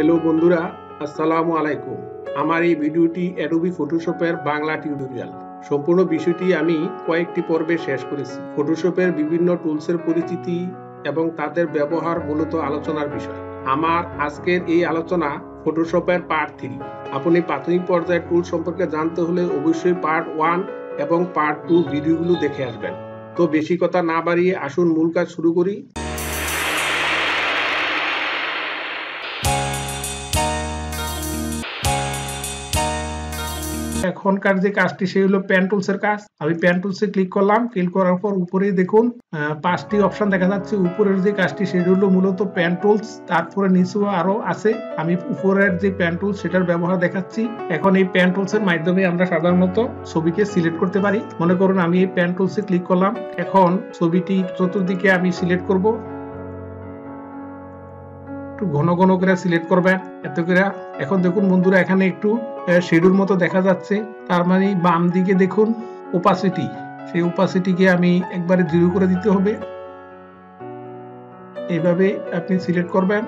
Hello বন্ধুরা, আসসালামু আলাইকুম। আমার এই ভিডিওটি অ্যাডোবি ফটোশপের বাংলা টিউটোরিয়াল সম্পূর্ণ বিষয়টি আমি কয়েকটি পর্বে শেষ করেছি। ফটোশপের বিভিন্ন টুলসের পরিচিতি এবং তাদের ব্যবহার মূলত আলোচনার বিষয়। আমার আজকের এই আলোচনা ফটোশপের পার্ট থ্রি আপনি প্রাথমিক পর্যায়ের টুল সম্পর্কে জানতে হলে অবশ্যই পার্ট ওয়ান এবং পার্ট টু ভিডিওগুলো দেখে আসবেন। তো বেশি কথা না বাড়িয়ে আসুন মূল কাজ শুরু করি। এখনকার যে কাজটি, সেই হলো প্যান টুলস এর কাজ। আমি প্যান টুলসে ক্লিক করলাম। ক্লিক করার পর উপরেই দেখুন পাঁচটি অপশন দেখা যাচ্ছে। উপরের যে কাজটি, সেটি হলো মূলত প্যান টুলস তারপরে নিচেও আরও আছে। আমি উপরের যে প্যান টুলস সেটার ব্যবহার দেখাচ্ছি। এখন এই প্যান টুলস এর মাধ্যমে আমরা সাধারণত ছবিকে সিলেক্ট করতে পারি। মনে করুন, আমি এই প্যান টুলসে ক্লিক করলাম। এখন ছবিটি চতুর্দিকে আমি সিলেক্ট করব। একটু ঘন ঘন করে সিলেক্ট করবেন। এত করে। এখন দেখুন বন্ধুরা, এখানে একটু শেডুর মতো দেখা যাচ্ছে। তার মানে বাম দিকে দেখুন ওপাসিটি সেই ওপাসিটিকে আমি একবারে জিরো করে দিতে হবে। এইভাবে আপনি সিলেক্ট করবেন।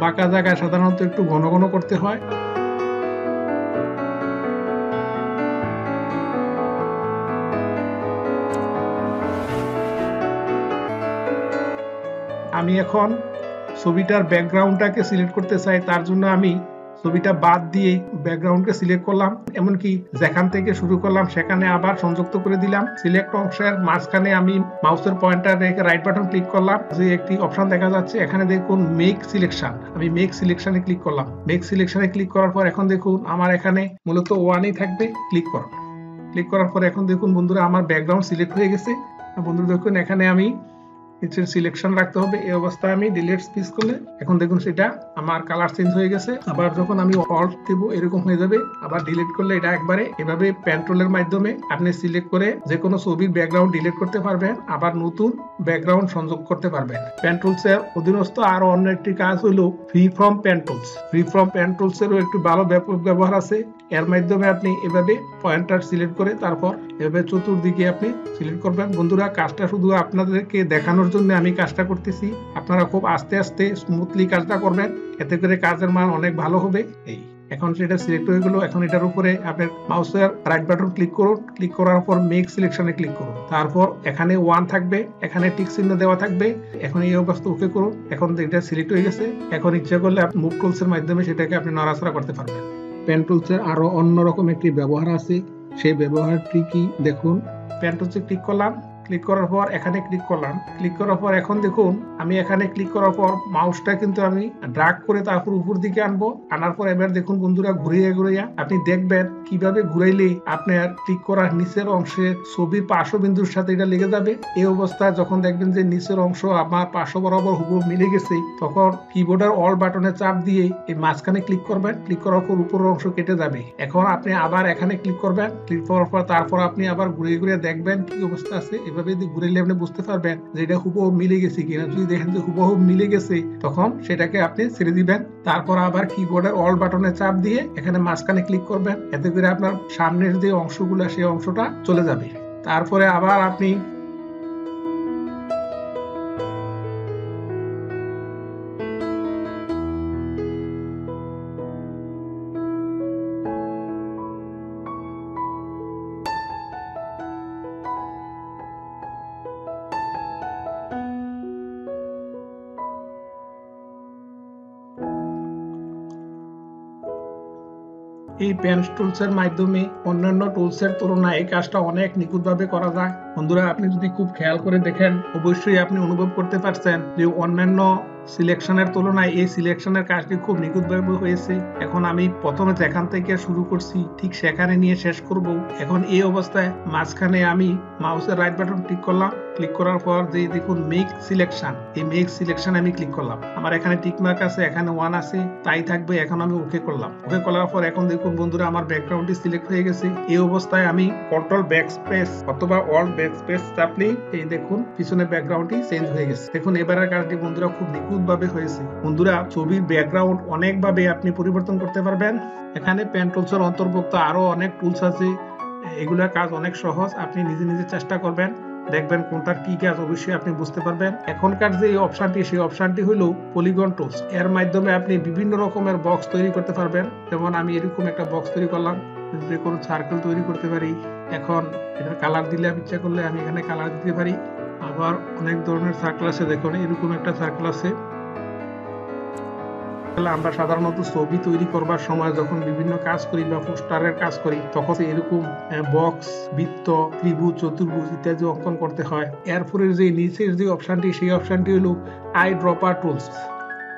বাঁকা জায়গায় সাধারণত একটু ঘন ঘন করতে হয়। আমি এখন ছবিটার ব্যাকগ্রাউন্ডটাকে সিলেক্ট করতে চাই, তার জন্য আমি ছবিটা বাদ দিয়ে ব্যাকগ্রাউন্ডকে সিলেক্ট করলাম। এমনকি যেখান থেকে শুরু করলাম, সেখানে আবার সংযুক্ত করে দিলাম। সিলেক্ট অংশের মাঝখানে আমি মাউসের পয়েন্টার রেখে রাইট বাটন ক্লিক করলাম। যে একটি অপশন দেখা যাচ্ছে, এখানে দেখুন মেক সিলেকশন আমি মেক সিলেকশনে ক্লিক করলাম। মেক সিলেকশনে ক্লিক করার পর এখন দেখুন আমার এখানে মূলত ওয়ানই থাকবে ক্লিক করুন ক্লিক করার পর এখন দেখুন বন্ধুরা, আমার ব্যাকগ্রাউন্ড সিলেক্ট হয়ে গেছে। বন্ধুরা দেখুন, এখানে আমি নিচের সিলেকশন রাখতে হবে। এই অবস্থায় আমি ডিলেট স্পিচ করলে এখন দেখুন সেটা আমার কালার চেঞ্জ হয়ে গেছে। আবার যখন আমি অল্ট দেব, এরকম হয়ে যাবে। আবার ডিলিট করলে এটা একবারে এভাবে প্যান্ট্রোলের মাধ্যমে আপনি সিলেক্ট করে যে কোনো ছবির ব্যাকগ্রাউন্ড ডিলিট করতে পারবেন। আবার নতুন ব্যাকগ্রাউন্ড সংযোগ করতে পারবেন। প্যান্ট্রোলস এর অধীনস্থ আরও অন্য একটি কাজ হলো ফ্রি ফ্রম প্যান্ট্রোলস ফ্রি ফ্রম প্যান্ট্রোলস এরও একটু ভালো ব্যাপক ব্যবহার আছে। এর মাধ্যমে আপনি এভাবে পয়েন্টার সিলেক্ট করে তারপর এভাবে চতুর্দিকে আপনি সিলেক্ট করবেন। বন্ধুরা, কাজটা শুধু আপনাদেরকে দেখানোর জন্য আমি কাজটা করতেছি। আপনারা খুব আস্তে আস্তে স্মুথলি কাজটা করবেন। এতে করে কাজের মান অনেক ভালো হবে। এই, এখন সেটা সিলেক্ট হয়ে গেল, এখন এটার উপরে আপনার মাউসের রাইট বাটন ক্লিক করুন। ক্লিক করার পর মেক সিলেকশনে ক্লিক করুন। তারপর এখানে ওয়ান থাকবে, এখানে টিক চিহ্ন দেওয়া থাকবে। এখন এই অবস্থা ওকে করুন। এখন এটা সিলেক্ট হয়ে গেছে। এখন ইচ্ছা করলে আপনি মুভ টুলসের মাধ্যমে সেটাকে আপনি নড়াচড়া করতে পারবেন। পেন টুলসের আরও অন্যরকম একটি ব্যবহার আছে। সেই ব্যবহারটি কি? দেখুন। পেন টুলসে ক্লিক করলাম। ক্লিক করার পর এখানে ক্লিক করলাম। ক্লিক করার পর এখন দেখুন, আমি এখানে ক্লিক করার পর মাউসটা কিন্তু আমি ড্রাগ করে তারপর উপর দিকে আনব। আনার পর এবার দেখুন বন্ধুরা, ঘুরিয়ে ঘুরিয়ে আপনি দেখবেন কীভাবে ঘুরাইলে আপনার ক্লিক করার নিচের অংশে ছবির পার্শ্ব বিন্দুর সাথে এটা লেগে যাবে। এই অবস্থায় যখন দেখবেন যে নিচের অংশ আমার পার্শ্ব বরাবর হুবু মিলে গেছে, তখন কিবোর্ডের অল বাটনে চাপ দিয়ে এই মাঝখানে ক্লিক করবেন। ক্লিক করার পর উপরের অংশ কেটে যাবে। এখন আপনি আবার এখানে ক্লিক করবেন। ক্লিক করার পর তারপর আপনি আবার ঘুরিয়ে ঘুরিয়ে দেখবেন কি অবস্থা আছে। এভাবে ঘুরাইলে আপনি বুঝতে পারবেন যে এটা হুবহু মিলে গেছে কিনা। যদি দেখেন যে হুবহু মিলে গেছে, তখন সেটাকে আপনি ছেড়ে দিবেন। তারপর আবার কিবোর্ডের অল বাটনে চাপ দিয়ে এখানে মাঝখানে ক্লিক করবেন। এতে করে আপনার সামনের যে অংশগুলো, সেই অংশটা চলে যাবে। তারপরে আবার আপনি এই পেন টুলস এর মাধ্যমে অন্যান্য টুলস এর তুলনায় এই কাজটা অনেক নিখুঁতভাবে করা যায়। বন্ধুরা, আপনি যদি খুব খেয়াল করে দেখেন, অবশ্যই আপনি অনুভব করতে পারছেন যে অন্যান্য সিলেকশনের তুলনায় এই সিলেকশনের কাজটি খুব নিখুঁতভাবে হয়েছে। এখন আমি প্রথমে যেখান থেকে শুরু করছি, ঠিক সেখানে নিয়ে শেষ করব। এখন এই অবস্থায় মাঝখানে আমি মাউসের রাইট বাটন ক্লিক করলাম। ক্লিক করার পর যে দেখুন মেক সিলেকশন এই মেক সিলেকশন আমি ক্লিক করলাম। আমার এখানে টিক মার্ক আছে, এখানে ওয়ান আছে, তাই থাকবে, এখন আমি ওকে করলাম। ওকে করার পর এখন দেখুন বন্ধুরা, আমার ব্যাকগ্রাউন্ডটি সিলেক্ট হয়ে গেছে। এই অবস্থায় আমি কন্ট্রোল ব্যাক স্পেস অথবা অল ব্যাক স্পেস চাপলি এই দেখুন পিছনে ব্যাকগ্রাউন্ডটি চেঞ্জ হয়ে গেছে। দেখুন, এবারের কাজটি বন্ধুরা খুব নিখুঁত ভাবে হয়েছে। বন্ধুরা, ছবির ব্যাকগ্রাউন্ড অনেক ভাবে আপনি পরিবর্তন করতে পারবেন। এখানে পেন টুলস এর অন্তর্ভুক্ত আরও অনেক টুলস আছে। এগুলোর কাজ অনেক সহজ, আপনি নিজে নিজে চেষ্টা করবেন। দেখবেন কোনটার কি কাজ, অবশ্যই আপনি বুঝতে পারবেন। এখনকার যে অপশনটি সেই অপশনটি হলো পলিগন টুলস এর মাধ্যমে আপনি বিভিন্ন রকমের বক্স তৈরি করতে পারবেন। যেমন আমি এরকম একটা বক্স তৈরি করলাম, যে কোনো সার্কেল তৈরি করতে পারি। এখন এটার কালার দিলে আমি ইচ্ছা করলে আমি এখানে কালার দিতে পারি। আবার অনেক ধরনের সার্কেল আছে, দেখুন, এরকম একটা সার্কেল আছে। আমরা সাধারণত ছবি তৈরি করবার সময় যখন বিভিন্ন কাজ করি বা পোস্টারের কাজ করি, তখন এরকম বক্স বৃত্ত, ত্রিভুজ, চতুর্ভুজ ইত্যাদি অঙ্কন করতে হয়। এরপরে যে নিচের যে অপশানটি সেই অপশানটি হলো আই ড্রপার টুলস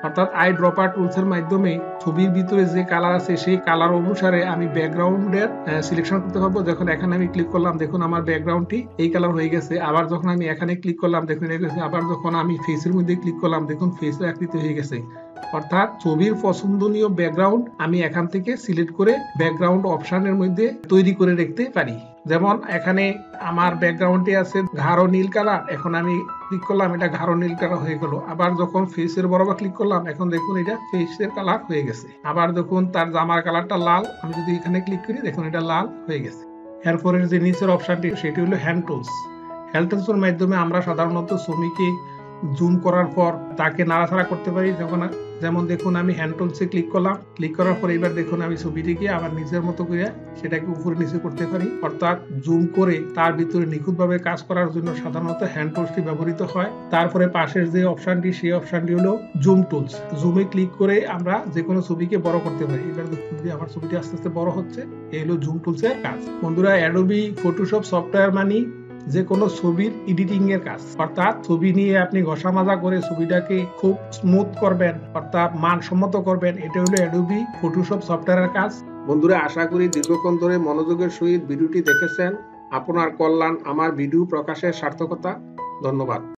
অর্থাৎ আই ড্রপার টুলসের মাধ্যমে ছবির ভিতরে যে কালার আছে, সেই কালার অনুসারে আমি ব্যাকগ্রাউন্ডের সিলেকশন করতে পারব। যখন এখানে আমি ক্লিক করলাম, দেখুন আমার ব্যাকগ্রাউন্ডটি এই কালার হয়ে গেছে। আবার যখন আমি এখানে ক্লিক করলাম, দেখুন আবার যখন আমি ফেসের মধ্যে ক্লিক করলাম, দেখুন ফেসের আকৃতি হয়ে গেছে। অর্থাৎ ছবির পছন্দনীয় ব্যাকগ্রাউন্ড আমি এখান থেকে সিলেক্ট করে ব্যাকগ্রাউন্ড অপশনের মধ্যে তৈরি করে রাখতে পারি। যেমন এখানে আমার ব্যাকগ্রাউন্ডটি আছে ঘাড়ো নীল কালার এখন আমি ক্লিক করলাম, এটা ঘাড়ো নীল কালার হয়ে গেল। আবার যখন ফেসের বরাবর ক্লিক করলাম, এখন দেখুন এটা ফেসের কালার হয়ে গেছে। আবার দেখুন তার জামার কালারটা লাল, আমি যদি এখানে ক্লিক করি, দেখুন এটা লাল হয়ে গেছে। এরপরের যে নিচের অপশনটি সেটি হলো হ্যান্ড টুলস হ্যান্ড টুলস এর মাধ্যমে আমরা সাধারণত ছবিকে জুম করার পর তাকে নাড়াচাড়া করতে পারি, যখন যেমন দেখুন, আমি হ্যান্ড টুলসে ক্লিক করলাম। ক্লিক করার পর এবার দেখুন, আমি ছবিটিকে আবার নিজের মতো করে সেটাকে উপরে নিচে করতে পারি। অর্থাৎ জুম করে তার ভিতরে নিখুঁতভাবে কাজ করার জন্য সাধারণত হ্যান্ড টুলসটি ব্যবহৃত হয়। তারপরে পাশের যে অপশনটি সেই অপশনটি হলো জুম টুলস জুমে ক্লিক করে আমরা যে কোনো ছবিকে বড় করতে পারি। এবার দেখুন যে আমার ছবিটি আস্তে আস্তে বড় হচ্ছে। এই হলো জুম টুলসের কাজ। বন্ধুরা অ্যাডোবি ফটোশপ সফটওয়্যার মানি যে কোনো ছবির এডিটিং এর কাজ। অর্থাৎ ছবি নিয়ে আপনি ঘষা মাজা করে ছবিটাকে খুব স্মুথ করবেন, অর্থাৎ মানসম্মত করবেন, এটা হলো অ্যাডোবি ফটোশপ সফটওয়্যারের কাজ। বন্ধুরা, আশা করি দীর্ঘক্ষণ ধরে মনোযোগের সহিত ভিডিওটি দেখেছেন। আপনার কল্যাণ, আমার ভিডিও প্রকাশের সার্থকতা। ধন্যবাদ।